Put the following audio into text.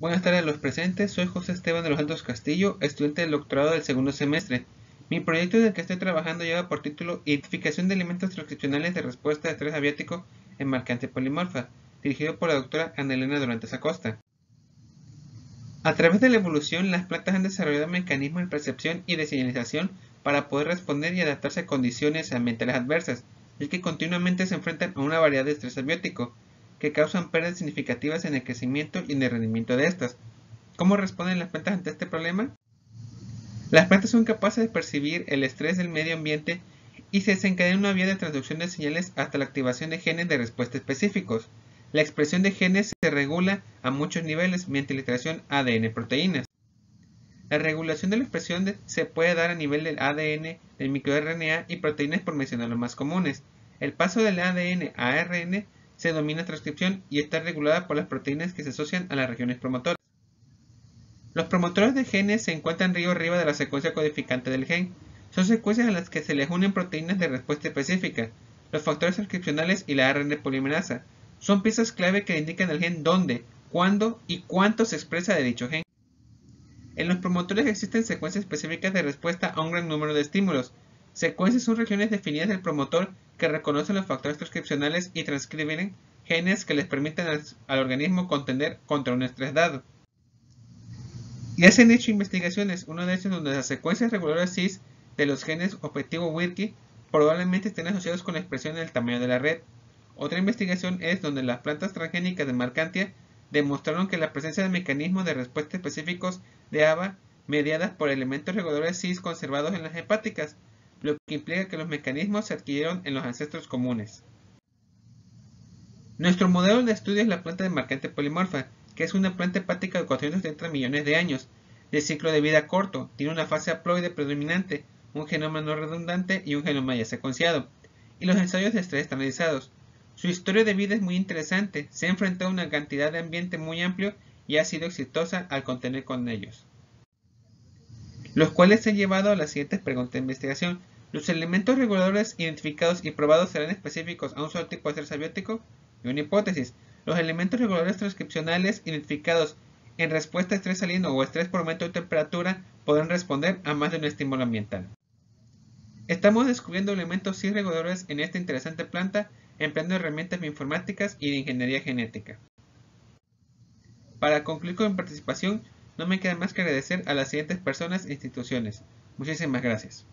Buenas tardes a los presentes, soy José Esteban de los Santos Castillo, estudiante del doctorado del segundo semestre. Mi proyecto en el que estoy trabajando lleva por título Identificación de elementos transcripcionales de respuesta de estrés abiótico en marcante polimorfa, dirigido por la doctora Anelena Durantes Acosta. A través de la evolución, las plantas han desarrollado mecanismos de percepción y de señalización para poder responder y adaptarse a condiciones ambientales adversas, y que continuamente se enfrentan a una variedad de estrés abiótico, que causan pérdidas significativas en el crecimiento y en el rendimiento de estas. ¿Cómo responden las plantas ante este problema? Las plantas son capaces de percibir el estrés del medio ambiente y se desencadena una vía de transducción de señales hasta la activación de genes de respuesta específicos. La expresión de genes se regula a muchos niveles mediante la iteración ADN-proteínas. La regulación de la expresión se puede dar a nivel del ADN, del microRNA y proteínas por mencionar los más comunes. El paso del ADN a ARN se domina transcripción y está regulada por las proteínas que se asocian a las regiones promotoras. Los promotores de genes se encuentran río arriba de la secuencia codificante del gen. Son secuencias en las que se les unen proteínas de respuesta específica, los factores transcripcionales y la ARN polimerasa. Son piezas clave que indican al gen dónde, cuándo y cuánto se expresa de dicho gen. En los promotores existen secuencias específicas de respuesta a un gran número de estímulos. Secuencias son regiones definidas del promotor que reconocen los factores transcripcionales y transcriben genes que les permiten al, organismo contender contra un estrés dado. Ya se han hecho investigaciones, uno de ellos donde las secuencias reguladoras cis de los genes objetivo Wilkie probablemente estén asociados con la expresión del tamaño de la red. Otra investigación es donde las plantas transgénicas de Marcantia demostraron que la presencia de mecanismos de respuesta específicos de ABA mediadas por elementos reguladores cis conservados en las hepáticas lo que implica que los mecanismos se adquirieron en los ancestros comunes. Nuestro modelo de estudio es la planta de marcante polimorfa, que es una planta hepática de 430 millones de años, de ciclo de vida corto, tiene una fase haploide predominante, un genoma no redundante y un genoma ya secuenciado, y los ensayos de estrés estandarizados. Su historia de vida es muy interesante, se ha enfrentado a una cantidad de ambiente muy amplio y ha sido exitosa al contener con ellos los cuales han llevado a las siguientes preguntas de investigación. ¿Los elementos reguladores identificados y probados serán específicos a un solo tipo de estrés abiótico? Y una hipótesis. ¿Los elementos reguladores transcripcionales identificados en respuesta a estrés salino o estrés por aumento de temperatura podrán responder a más de un estímulo ambiental? Estamos descubriendo elementos reguladores en esta interesante planta empleando herramientas bioinformáticas y de ingeniería genética. Para concluir con mi participación, no me queda más que agradecer a las siguientes personas e instituciones. Muchísimas gracias.